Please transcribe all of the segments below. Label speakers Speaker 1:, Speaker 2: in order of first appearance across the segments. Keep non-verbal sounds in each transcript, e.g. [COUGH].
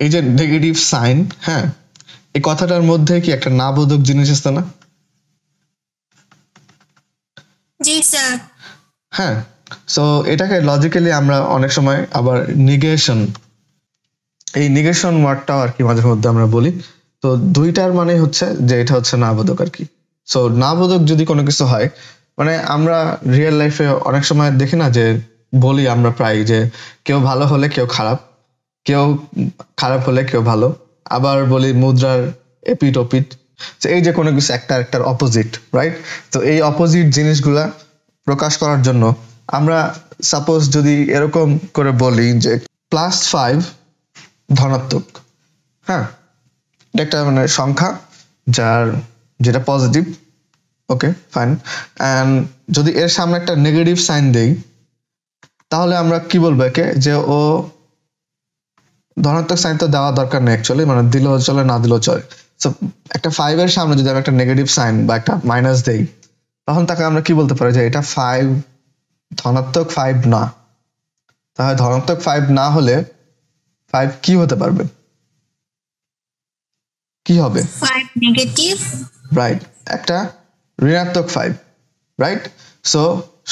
Speaker 1: এই যে negative sign হ্যাঁ? এই কথাটার মধ্যে কি একটা না বোধক জিনিস আছে না?
Speaker 2: জি স্যার।
Speaker 1: হ্যাঁ সো এটাকে লজিক্যালি আমরা অনেক সময় আবার নিগেশন এই নিগেশন ওয়ার্ডটাও আর কি মাঝে মধ্যে আমরা বলি। তো দুইটার মানে হচ্ছে যে এটা হচ্ছে না বোধক আর কি। সো না বোধক যদি কোনো কিছু হয় মানে আমরা রিয়েল লাইফে অনেক সময় দেখি না যে বলি আমরা প্রায় যে কেউ ভালো হলে কেউ খারাপ। কেউ খারাপ হলে কেউ ভালো। আবার বলি মুদ্রার এপিট ওপিট তো এই যে কোনো কিছু একটা একটার অপোজিট রাইট তো এই অপোজিট জিনিসগুলা প্রকাশ করার জন্য আমরা সাপোজ যদি এরকম করে বলি যে প্লাস ফাইভ ধনাত্মক হ্যাঁ? একটা মানে সংখ্যা যার যেটা পজিটিভ ওকে ফাইন অ্যান্ড যদি এর সামনে একটা নেগেটিভ সাইন দেই, তাহলে আমরা কি বলব একে? যে ও ধনাত্মক সাইন তো দেওয়া দরকার নেই অ্যাকচুয়ালি মানে দিলেও চলে না দিলেও চলে। সো একটা ফাইভ এর সামনে যদি আমরা একটা নেগেটিভ সাইন বা একটা মাইনাস দেই তখন তাকে আমরা কি বলতে পারি যে এটা ফাইভ ধনাত্মক ফাইভ না? তাহলে ধনাত্মক ফাইভ না হলে ফাইভ কি হতে পারবে? কি হবে? রাইট একটা ঋণাত্মক ফাইভ রাইট সো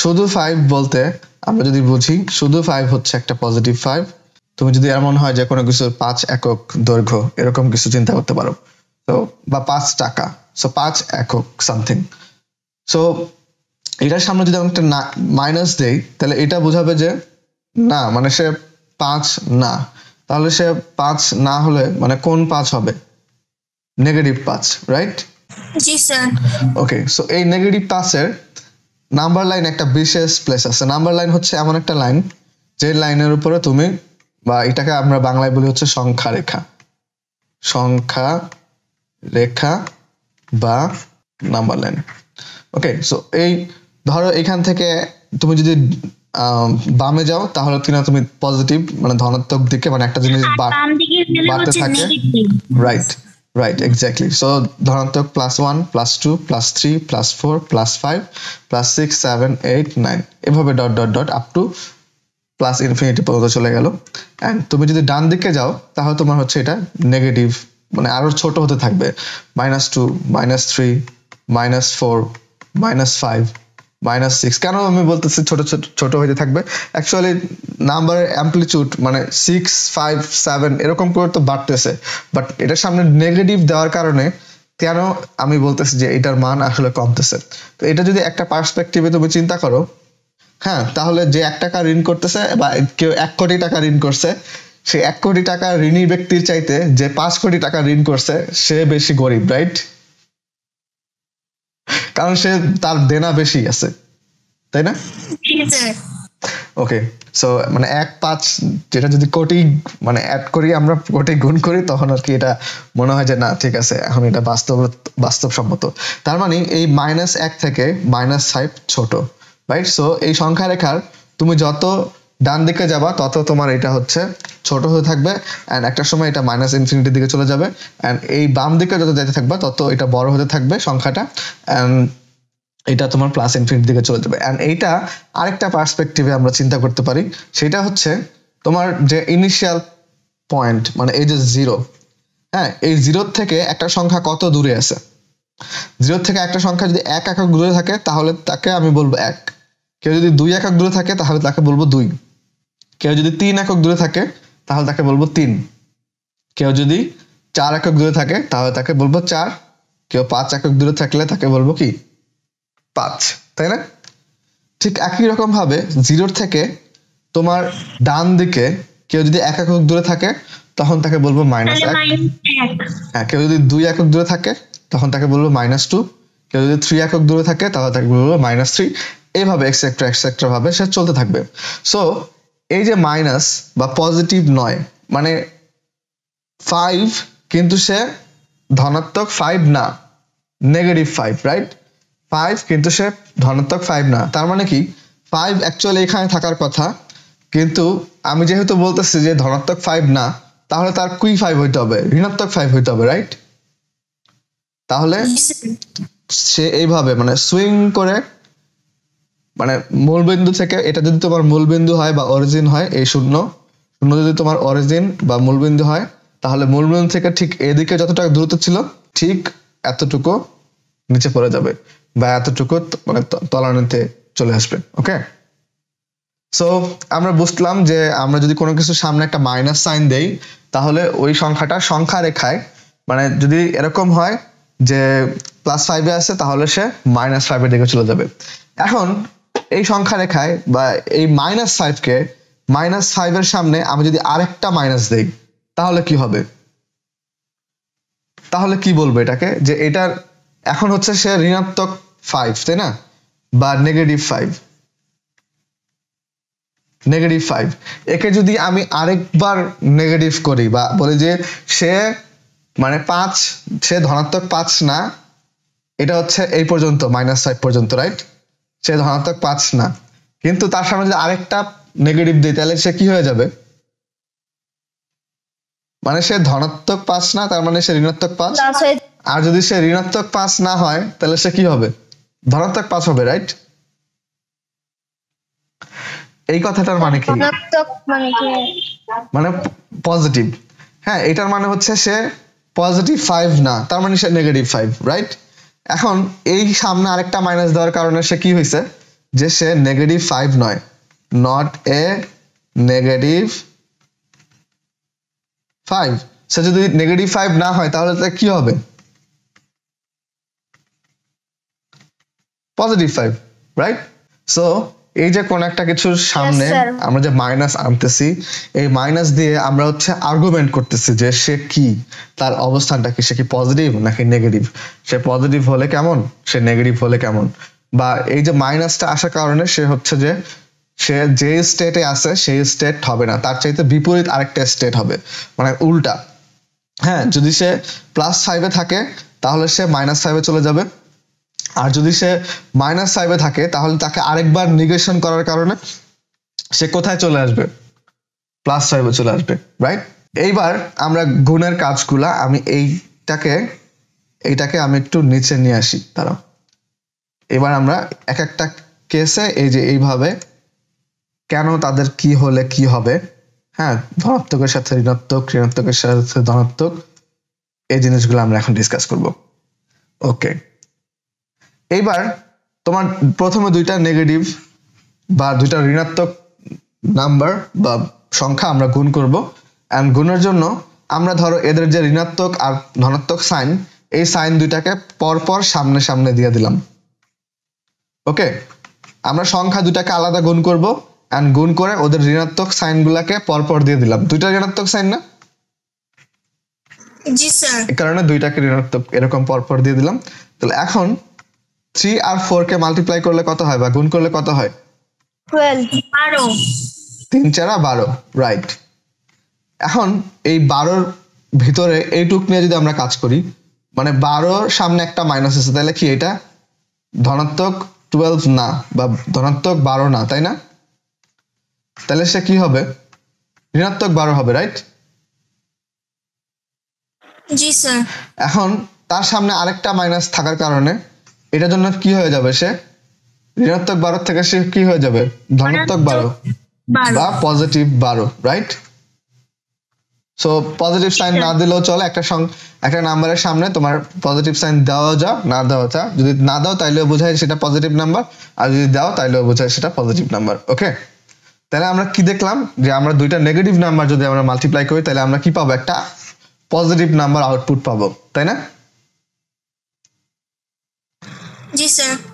Speaker 1: শুধু ফাইভ বলতে আমরা যদি বুঝি শুধু ফাইভ হচ্ছে একটা পজিটিভ ফাইভ তুমি যদি এমন হয় যে কোনো কিছুর পাঁচ একক দৈর্ঘ্য এরকম কিছু চিন্তা করতে পারো। তো বা পাঁচ টাকা। সো পাঁচ একক সামথিং সো এটার সামনে যদি আমি একটা মাইনাস দেই তাহলে এটা বোঝাবে যে না মানে সে পাঁচ না। তাহলে সে পাঁচ না হলে মানে কোন পাঁচ হবে? নেগেটিভ পাঁচ রাইট
Speaker 2: জি স্যার।
Speaker 1: ওকে সো এই নেগেটিভ পাঁচের নাম্বার লাইন একটা বিশেষ প্লেস আছে। নাম্বার লাইন হচ্ছে এমন একটা লাইন যে লাইনের উপরে তুমি বা এটাকে আমরা বাংলায় বলি হচ্ছে সংখ্যা রেখা সংখ্যা রেখা বা নাম্বার লাইন ওকে সো এই ধরো এখান থেকে তুমি যদি বামে যাও তাহলে কিনা তুমি পজিটিভ মানে ধনাত্মক দিকে মানে একটা জিনিস বাড়তে থাকে। রাইট রাইট এক্স্যাক্টলি সো ধনাত্মক plus one plus two plus three plus four plus five plus six seven eight nine এভাবে dot dot dot up to plus infinity পর্যন্ত চলে গেল। অ্যান্ড তুমি যদি ডান দিকে যাও, তাহলে তোমার হচ্ছে এটা নেগেটিভ মানে আরও ছোট হতে থাকবে। Minus two minus three minus four minus five minus six কেন আমি বলতেছি ছোট ছোট ছোট হতে থাকবে? অ্যাকচুয়ালি নাম্বারের অ্যাম্পলিটিউড মানে সিক্স ফাইভ সেভেন এরকম করে তো বাড়তেছে। বাট এটার সামনে নেগেটিভ দেওয়ার কারণে কেন আমি বলতেছি যে এটার মান আসলে কমতেছে? তো এটা যদি একটা পার্সপেক্টিভে তুমি চিন্তা করো হ্যাঁ তাহলে যে এক টাকা ঋণ করতেছে বা কেউ এক কোটি টাকা ঋণ করছে সে এক কোটি টাকা ঋণী ব্যক্তির চাইতে যে পাঁচ কোটি টাকা ঋণ করছে সে বেশি গরিব রাইট কারণ সে তার দেনা বেশি আছে তাই না? ওকে সো মানে এক পাঁচ যেটা যদি কোটি মানে অ্যাড করি আমরা কোটি গুণ করি তখন আর কি এটা মনে হয় যে না ঠিক আছে এখন এটা বাস্তব বাস্তবসম্মত। তার মানে এই মাইনাস এক থেকে মাইনাস ফাইভ ছোট। রাইট সো এই সংখ্যা রেখার তুমি যত ডান দিকে যাবা, তত তোমার এটা হচ্ছে ছোট হতে থাকবে অ্যান্ড একটা সময় এটা মাইনাস ইনফিনিটির দিকে চলে যাবে অ্যান্ড এই বাম দিকে যত যেতে থাকবে, তত এটা বড় হতে থাকবে সংখ্যাটা অ্যান্ড এটা তোমার প্লাস ইনফিনিটির দিকে চলে যাবে অ্যান্ড এইটা আরেকটা পার্সপেক্টিভে আমরা চিন্তা করতে পারি, সেটা হচ্ছে তোমার যে ইনিশিয়াল পয়েন্ট মানে এই যে জিরো হ্যাঁ? এই জিরোর থেকে একটা সংখ্যা কত দূরে আছে? জিরো থেকে একটা সংখ্যা যদি এক একক দূরে থাকে, তাহলে তাকে আমি বলব এক। কেউ যদি দুই একক দূরে থাকে তাহলে তাকে বলব দুই। কেউ যদি তিন একক দূরে থাকে তাহলে তাকে বলব তিন। কেউ যদি চার একক দূরে থাকে তাহলে তাকে বলব চার। কেউ পাঁচ একক দূরে থাকলে তাকে বলব কি? পাঁচ। তাই না? ঠিক একই রকম ভাবে জিরোর থেকে তোমার ডান দিকে কেউ যদি এক একক দূরে থাকে তখন তাকে বলব মাইনাস এক।
Speaker 2: মাইনাস এক।
Speaker 1: হ্যাঁ কেউ যদি দুই একক দূরে থাকে তখন তাকে বলব মাইনাস টু। কেউ যদি থ্রি একক দূরে থাকে তাহলে তাকে বলব মাইনাস থ্রি। এইভাবে এক্সেট্রা এক্সেট্রা ভাবে সে চলতে থাকবে। সো এই যে মাইনাস বা পজিটিভ নয় মানে ফাইভ কিন্তু সে ধনাত্মক ফাইভ না নেগেটিভ ফাইভ রাইট ফাইভ কিন্তু সে ধনাত্মক ফাইভ না। তার মানে কি? ফাইভ অ্যাকচুয়ালি এখানে থাকার কথা কিন্তু আমি যেহেতু বলতেছি যে ধনাত্মক ফাইভ না তাহলে তার কুই ফাইভ হইতে হবে? ঋণাত্মক ফাইভ হইতে হবে রাইট তাহলে সে এইভাবে মানে সুইং করে মানে মূলবিন্দু থেকে এটা যদি তোমার মূলবিন্দু হয় বা অরিজিন হয়, এই শূন্য। শূন্য যদি তোমার অরিজিন বা মূলবিন্দু হয়, তাহলে মূলবিন্দু থেকে ঠিক এদিকে যতটা দূরত্ব ছিল, ঠিক এতটুকু নিচে পড়ে যাবে বা এতটুকু মানে তলানিতে চলে আসবে, ওকে? সো আমরা বুঝলাম যে আমরা যদি কোনো কিছু সামনে একটা মাইনাস সাইন দেই, তাহলে ওই সংখ্যাটা সংখ্যা রেখায় মানে যদি এরকম হয় যে প্লাস ফাইভে আছে তাহলে সে মাইনাস ফাইভের দিকে চলে যাবে। এখন এই সংখ্যা রেখায় বা এই মাইনাস ফাইভকে মাইনাস ফাইভের সামনে আমি যদি আরেকটা মাইনাস দেই, তাহলে কি হবে? তাহলে কি বলব এটাকে? যে এটার এখন হচ্ছে সে ঋণাত্মক ফাইভ তাই না? বা নেগেটিভ ফাইভ নেগেটিভ ফাইভ একে যদি আমি আরেকবার নেগেটিভ করি বা বলি যে সে মানে পাঁচ, সে ধনাত্মক পাঁচ না, এটা হচ্ছে এই পর্যন্ত মাইনাস ফাইভ পর্যন্ত রাইট সে ধনাত্মক পাঁচ না। কিন্তু তার সামনে যদি আরেকটা নেগেটিভ দিই তাহলে সে কি হয়ে যাবে? মানে সে ধনাত্মক পাঁচ না তার মানে সে ঋণাত্মক পাঁচ আর যদি সে ঋণাত্মক পাঁচ না হয় তাহলে সে কি হবে? ধনাত্মক পাঁচ হবে রাইট এই কথাটার মানে কি?
Speaker 3: মানে কি?
Speaker 1: মানে পজিটিভ হ্যাঁ এটার মানে হচ্ছে সে পজিটিভ ফাইভ না তার মানে সে নেগেটিভ ফাইভ রাইট এখন এই সামনে আরেকটা মাইনাস দেওয়ার কারণে সে কি হয়েছে যে সে নেগেটিভ ফাইভ নয়। নট এ নেগেটিভ ফাইভ সে যদি নেগেটিভ ফাইভ না হয়, তাহলে কি হবে? পজিটিভ ফাইভ রাইট সো এই যে কোন একটা কিছুর সামনে আমরা যে মাইনাস আনতেছি এই মাইনাস দিয়ে আমরা হচ্ছে আর্গুমেন্ট করতেছি যে সে কি তার অবস্থানটা কি সে কি পজিটিভ নাকি নেগেটিভ সে পজিটিভ হলে কেমন সে নেগেটিভ হলে কেমন? বা এই যে মাইনাসটা আসার কারণে সে হচ্ছে যে সে যে স্টেটে আছে সেই স্টেট হবে না। তার চাইতে বিপরীত আরেকটা স্টেট হবে। মানে উল্টা। হ্যাঁ যদি সে প্লাস ফাইভে থাকে তাহলে সে মাইনাস ফাইভে চলে যাবে। আর যদি সে মাইনাস ফাইভে থাকে, তাহলে তাকে আরেকবার নিগেশন করার কারণে সে কোথায় চলে আসবে? প্লাস ফাইভে চলে আসবে রাইট এইবার আমরা গুণের কাজগুলা আমি এইটাকে এইটাকে আমি একটু নিচে নিয়ে আসি তারা এবার আমরা এক একটা কেসে এই যে এইভাবে কেন তাদের কি হলে কি হবে? হ্যাঁ ধনাত্মকের সাথে ঋণাত্মক, ঋণাত্মকের সাথে ধনাত্মক, এই জিনিসগুলো আমরা এখন ডিসকাস করব। ওকে এইবার তোমার প্রথমে দুইটা নেগেটিভ বা দুইটা ঋণাত্মক নাম্বার বা সংখ্যা আমরা গুণ করব। এন্ড গুণের জন্য আমরা ধরো এদের যে ঋণাত্মক আর ধনাত্মক সাইন এই সাইন দুইটাকে পরপর সামনে সামনে দিয়ে দিলাম। ওকে আমরা সংখ্যা দুটাকে আলাদা গুণ করব এন্ড গুণ করে ওদের ঋণাত্মক সাইন গুলাকে পরপর দিয়ে দিলাম। দুইটা ঋণাত্মক সাইন না?
Speaker 2: জি স্যার।
Speaker 1: এই কারণে দুইটাকে ঋণাত্মক এরকম পরপর দিয়ে দিলাম। তাহলে এখন থ্রি আর ফোর কে মাল্টিপ্লাই করলে কত হয় বা গুণ করলে কত হয়? তিন চারা বারো রাইট এখন এই বারোর ভিতরে এইটুক নিয়ে যদি আমরা কাজ করি মানে বারোর সামনে একটা মাইনাস আছে তাহলে কি এটা? ধনাত্মক টুয়েলভ না বা ধনাত্মক বারো না তাই না? তাহলে সে কি হবে? ঋণাত্মক বারো হবে রাইট
Speaker 2: জি স্যার
Speaker 1: এখন তার সামনে আরেকটা মাইনাস থাকার কারণে এটার জন্য কি হয়ে যাবে সে? ঋণাত্মক বারো থেকে সে কি হয়ে যাবে? ধনাত্মক বারো। বা পজিটিভ বারো রাইট সো পজিটিভ সাইন না দিলেও চলে। একটা সং- একটা নাম্বারের সামনে তোমার পজিটিভ সাইন দেওয়া যা না দেওয়া যা যদি না দাও তাইলেও বোঝায় সেটা পজিটিভ নাম্বার আর যদি দাও তাইলেও বোঝায় সেটা পজিটিভ নাম্বার ওকে তাহলে আমরা কি দেখলাম? যে আমরা দুইটা নেগেটিভ নাম্বার যদি আমরা মাল্টিপ্লাই করি তাহলে আমরা কি পাবো? একটা পজিটিভ নাম্বার আউটপুট পাবো তাই না?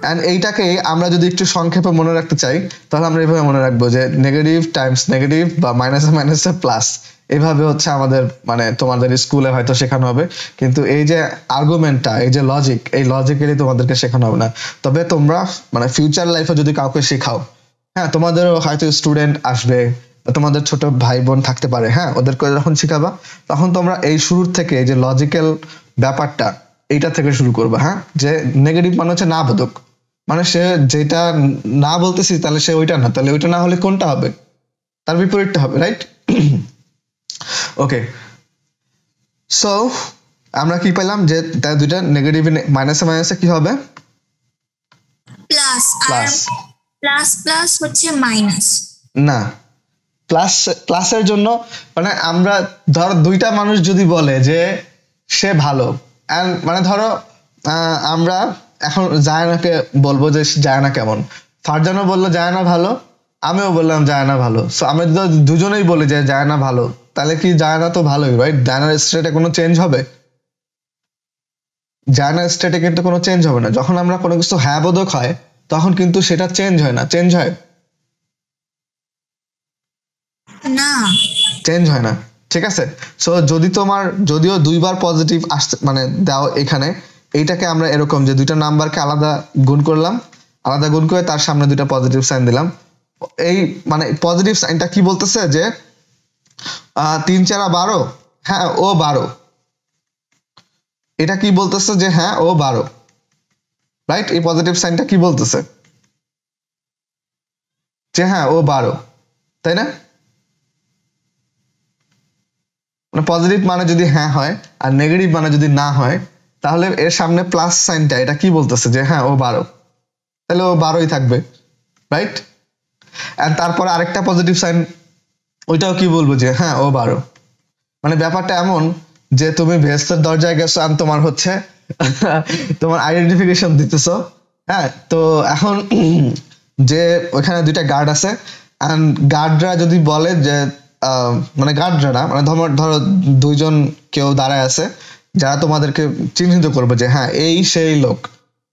Speaker 1: অ্যান্ড এইটাকে আমরা যদি একটু সংক্ষেপে মনে রাখতে চাই, তাহলে আমরা এইভাবে মনে রাখব যে নেগেটিভ টাইমস নেগেটিভ বা মাইনাস মাইনাস প্লাস এইভাবে হচ্ছে আমাদের মানে তোমাদের স্কুলে হয়তো শেখানো হবে। কিন্তু এই যে আর্গুমেন্টটা এই যে লজিক এই লজিক্যালি তোমাদেরকে শেখানো হবে না। তবে তোমরা মানে ফিউচার লাইফে যদি কাউকে শেখাও হ্যাঁ তোমাদেরও হয়তো স্টুডেন্ট আসবে, তোমাদের ছোট ভাই বোন থাকতে পারে হ্যাঁ ওদেরকে যখন শেখাবা, তখন তোমরা এই শুরুর থেকে এই যে লজিক্যাল ব্যাপারটা এইটা থেকে শুরু করবে হ্যাঁ? যে নেগেটিভ মানে হচ্ছে না বোধক মানে সে যেটা না বলতেছি তাহলে সে ওইটা না। তাহলে ওইটা না হলে কোনটা হবে? তার বিপরীতটা হবে রাইট ওকে সো আমরা কি পেলাম যে তার দুইটা নেগেটিভ মাইনাসে মাইনাসে কি হবে?
Speaker 2: প্লাস আর
Speaker 1: প্লাস
Speaker 2: প্লাস প্লাস হচ্ছে মাইনাস
Speaker 1: না। প্লাস প্লাসের জন্য মানে আমরা ধর দুইটা মানুষ যদি বলে যে সে ভালো and মানে ধরো আহ, আমরা এখন জায়নাকে বলব যে জায়না কেমন? ফারজানও বলল জায়না ভালো আমিও বললাম জায়না ভালো। সো আমরা যদি দুজনেই বলি যে জায়না ভালো। তাহলে কি জায়না তো ভালোই রাইট জায়নার স্টেটে কোনো চেঞ্জ হবে? জায়নার স্টেটে কিন্তু কোনো চেঞ্জ হবে না। যখন আমরা কোনো কিছু হ্যাঁ বোধক হয় তখন কিন্তু সেটা চেঞ্জ হয় না। চেঞ্জ হয়?
Speaker 2: না।
Speaker 1: চেঞ্জ হয় না? ঠিক আছে? সো যদি তোমার, যদিও দুইবার পজিটিভ আসতে মানে দাও এখানে, এইটাকে আমরা এরকম যে দুইটা নাম্বারকে আলাদা গুণ করলাম, আলাদা গুণ করে তার সামনে দুইটা পজিটিভ সাইন দিলাম। এই মানে পজিটিভ সাইনটা কি বলতেছে যে তিন চারা বারো হ্যাঁ ও বারো। এটা কি বলতেছে যে হ্যাঁ ও বারো। রাইট এই পজিটিভ সাইনটা কি বলতেছে? যে হ্যাঁ ও বারো। তাই না? মানে পজিটিভ মানে যদি হ্যাঁ হয় আর নেগেটিভ মানে যদি না হয়, তাহলে এর সামনে প্লাস সাইনটা এটা কি বলতেছে যে হ্যাঁ ও বারো। তাহলে ও বারোই থাকবে রাইট আর তারপর আরেকটা পজিটিভ সাইন ওইটাও কি বলব যে হ্যাঁ ও বারো। মানে ব্যাপারটা এমন যে তুমি ভেস্তের দরজায় গেছো আর তোমার হচ্ছে [LAUGHS] তোমার আইডেন্টিফিকেশন দিতেছো হ্যাঁ? তো এখন [CLEARS THROAT] যে ওখানে দুইটা গার্ড আছে অ্যান্ড গার্ডরা যদি বলে যে মানে গার্ডরা মানে ধরো দুইজন কেউ দাঁড়ায় আছে, যারা তোমাদেরকে চিহ্নিত করবে যে হ্যাঁ এই সেই লোক।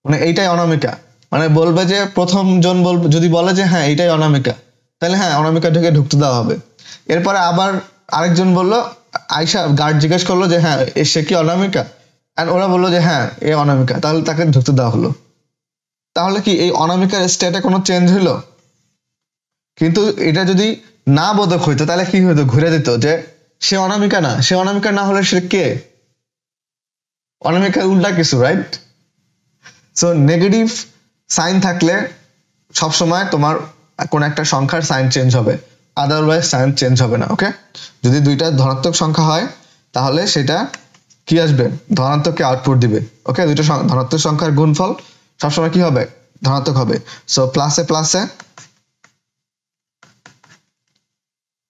Speaker 1: মানে এইটাই অনামিকা। মানে বলবে যে প্রথম জন বলবে যদি বলে যে হ্যাঁ এইটাই অনামিকা, তাহলে হ্যাঁ অনামিকা ঢুকে ঢুকতে দেওয়া হবে। এরপরে আবার আরেকজন বলল আয়সা গার্ড জিজ্ঞেস করল যে হ্যাঁ এ সে কি অনামিকা? আর ওরা বলল যে হ্যাঁ এ অনামিকা, তাহলে তাকে ঢুকতে দেওয়া হলো। তাহলে কি এই অনামিকার স্টেটে কোনো চেঞ্জ হইল? কিন্তু এটা যদি না বোধক হইতো, তাহলে কি হইতো? ঘুরে দিত যে সে অনামিকা না, সে অনামিকা না হলে সে কে? অনামিকা উল্টা কিছু রাইট সো নেগেটিভ সাইন থাকলে সবসময় তোমার কোন একটা সংখ্যার সাইন চেঞ্জ হবে। আদারওয়াইজ সাইন চেঞ্জ হবে না ওকে যদি দুইটা ধনাত্মক সংখ্যা হয়, তাহলে সেটা কি আসবে? ধনাত্মককে আউটপুট দিবে ওকে দুইটা ধনাত্মক সংখ্যার গুণফল সবসময় কি হবে? ধনাত্মক হবে। সো প্লাসে প্লাসে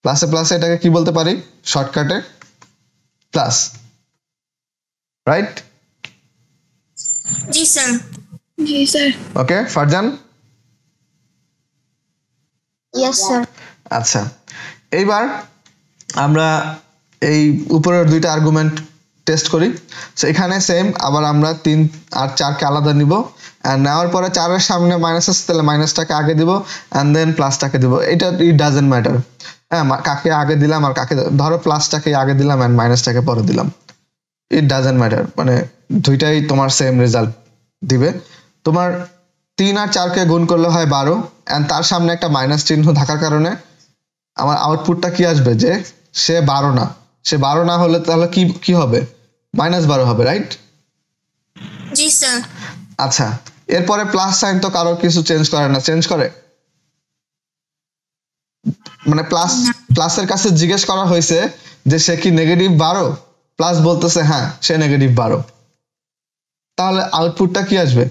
Speaker 1: প্লাসে প্লাসে এটাকে কি বলতে পারি? শর্টকাটে প্লাস রাইট
Speaker 2: জি স্যার
Speaker 3: জি sir
Speaker 1: okay Farzan
Speaker 3: yes sir
Speaker 1: আচ্ছা এইবার আমরা এই উপরের দুইটা আর্গুমেন্ট টেস্ট করি। তো এখানে সেম আবার আমরা তিন আর চারকে আলাদা নিব। আর নেওয়ার পরে চারের সামনে মাইনাস আছে, তাহলে মাইনাসটাকে আগে দিব অ্যান্ড দেন প্লাসটাকে দিব। এটা ইট ডাজেন্ট ম্যাটার হ্যাঁ কাকে আগে দিলাম আর কাকে, ধরো প্লাসটাকে আগে দিলাম অ্যান্ড মাইনাসটাকে পরে দিলাম। ইট ডাজেন্ট ম্যাটার মানে দুইটাই তোমার সেম রেজাল্ট দিবে। তোমার তিন আর চারকে গুণ করলে হয় বারো। অ্যান্ড তার সামনে একটা মাইনাস চিহ্ন থাকার কারণে আমার আউটপুটটা কি আসবে? যে, সে বারো না। সে বারো না হলে তাহলে কি কি হবে? মাইনাস বারো হবে রাইট
Speaker 2: জি স্যার।
Speaker 1: আচ্ছা এরপরে প্লাস সাইন তো কারও কিছু চেঞ্জ করে না চেঞ্জ করে? মানে প্লাস প্লাসের কাছে জিজ্ঞেস করা হয়েছে যে সে কি নেগেটিভ বারো? প্লাস বলতেছে হ্যাঁ সে নেগেটিভ বারো। তাহলে আউটপুটটা কি আসবে?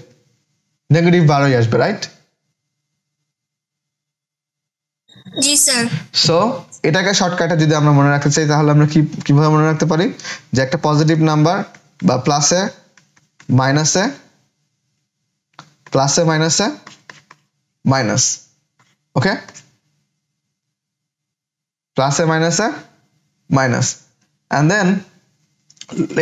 Speaker 1: নেগেটিভ বারোই আসবে রাইট
Speaker 2: জি স্যার।
Speaker 1: সো এটাকে শর্টকাটে যদি আমরা মনে রাখতে চাই, তাহলে আমরা কি কীভাবে মনে রাখতে পারি? যে একটা পজিটিভ নাম্বার বা প্লাসে মাইনাসে প্লাসে মাইনাসে মাইনাস ওকে প্লাসে মাইনাসে মাইনাস অ্যান্ড দেন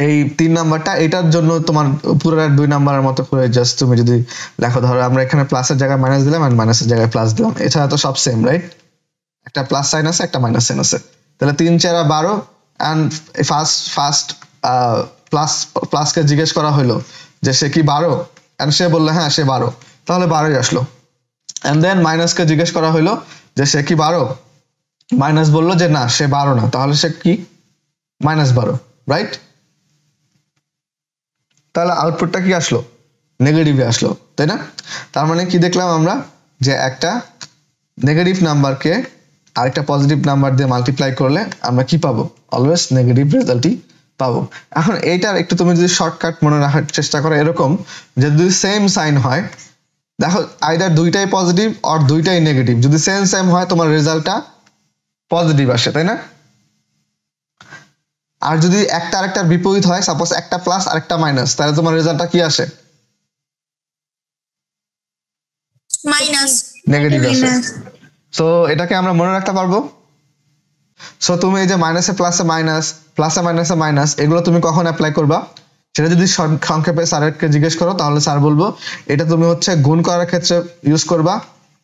Speaker 1: এই তিন নাম্বারটা এটার জন্য তোমার পুরো দুই নাম্বারের মতো করে জাস্ট তুমি যদি লেখো, ধরো আমরা এখানে প্লাসের জায়গায় মাইনাস দিলাম আর মাইনাসের জায়গায় প্লাস দিলাম। এছাড়া তো সব সেম রাইট একটা প্লাস সাইন আছে, একটা মাইনাস সাইন আছে। তাহলে তিন, চারা বারো অ্যান্ড ফার্স্ট ফার্স্ট প্লাস প্লাসকে জিজ্ঞেস করা হলো যে সে কি বারো? অ্যান্ড সে বলল হ্যাঁ সে বারো। তাহলে বারোই আসলো। অ্যান্ড দেন মাইনাসকে জিজ্ঞেস করা হলো যে সে কি বারো? মাইনাস বলল যে না, সে বারো না। তাহলে সে কি? মাইনাস বারো রাইট তাহলে আউটপুটটা কি আসলো? নেগেটিভে আসলো, তাই না? তার মানে কি দেখলাম আমরা? যে একটা নেগেটিভ নাম্বারকে আরেকটা পজিটিভ নাম্বার দিয়ে মাল্টিপ্লাই করলে আমরা কি পাবো? অলওয়েজ নেগেটিভ রেজাল্টই পাবো। এখন এইটার একটু তুমি যদি শর্টকাট মনে রাখার চেষ্টা করো এরকম যে যদি সেম সাইন হয় দেখো আইদার দুইটাই পজিটিভ আর দুইটাই নেগেটিভ যদি সেম সেম হয় তোমার রেজাল্টটা পজিটিভ আসে তাই না? আর যদি একটা আরেকটার বিপরীত হয় সাপোজ একটা প্লাস আরেকটা মাইনাস তাহলে তোমার রেজাল্টটা কি আসে?
Speaker 2: মাইনাস
Speaker 1: নেগেটিভ আসে. সো এটাকে আমরা মনে রাখতে পারব? সো তুমি এই যে মাইনাসে প্লাসে মাইনাস প্লাসে মাইনাসে মাইনাস এগুলো তুমি কখন অ্যাপ্লাই করবা? সেটা যদি সংক্ষেপে স্যারকে জিজ্ঞেস করো, তাহলে স্যার বলব, এটা তুমি হচ্ছে গুণ করার ক্ষেত্রে ইউজ করবা,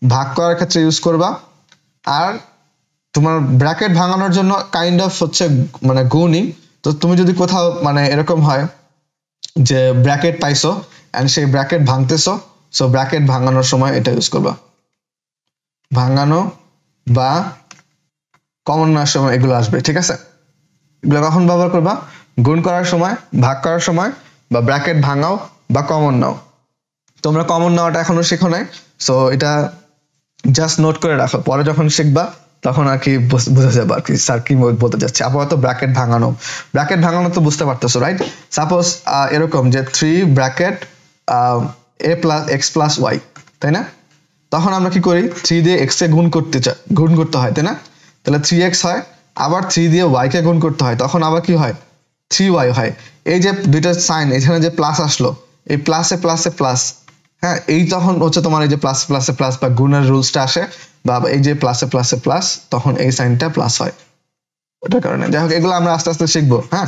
Speaker 1: ভাগ করার ক্ষেত্রে ইউজ করবা, আর তোমার ব্র্যাকেট ভাঙানোর জন্য কাইন্ড অফ হচ্ছে মানে গুণই। তো তুমি যদি কোথাও মানে এরকম হয় যে ব্র্যাকেট পাইছো এন্ড সেই ব্র্যাকেট ভাঙতেছো সো ব্র্যাকেট ভাঙানোর সময় এটা ইউজ করবা। ভাঙানো বা কমন নেওয়ার সময় এগুলো আসবে, ঠিক আছে? এগুলো কখন ব্যবহার করবা? গুণ করার সময়, ভাগ করার সময়, বা ব্র্যাকেট ভাঙাও বা কমন নাও। তোমরা কমন নেওয়াটা এখনও শেখো নাই সো এটা জাস্ট নোট করে রাখো। পরে যখন শিখবা, তখন আর কি বুঝ- যাবে আর কি স্যার কি বলতে যাচ্ছে। আপাতত ব্র্যাকেট ভাঙানো। ব্র্যাকেট ভাঙানো তো বুঝতে পারতেছো রাইট সাপোজ এরকম যে three bracket a plus x plus y তাই না? তখন আমরা কি করি? থ্রি দিয়ে এক্স কে গুণ করতে চা- গুণ করতে হয়, তাই না? তাহলে থ্রি এক্স হয়, আবার থ্রি দিয়ে ওয়াই কে গুণ করতে হয়, তখন আবার কি হয়? থ্রি ওয়াই হয়। এই যে দুইটা সাইন এখানে যে প্লাস আসলো, এই প্লাসে প্লাসে প্লাস হ্যাঁ? এই তখন হচ্ছে তোমার এই যে প্লাস প্লাসে প্লাস বা গুণের রুলসটা আসে, বা এই যে প্লাসে প্লাসে প্লাস তখন এই সাইনটা প্লাস হয়। ওটার কারণে। যাই হোক, এগুলো আমরা আস্তে আস্তে শিখব হ্যাঁ?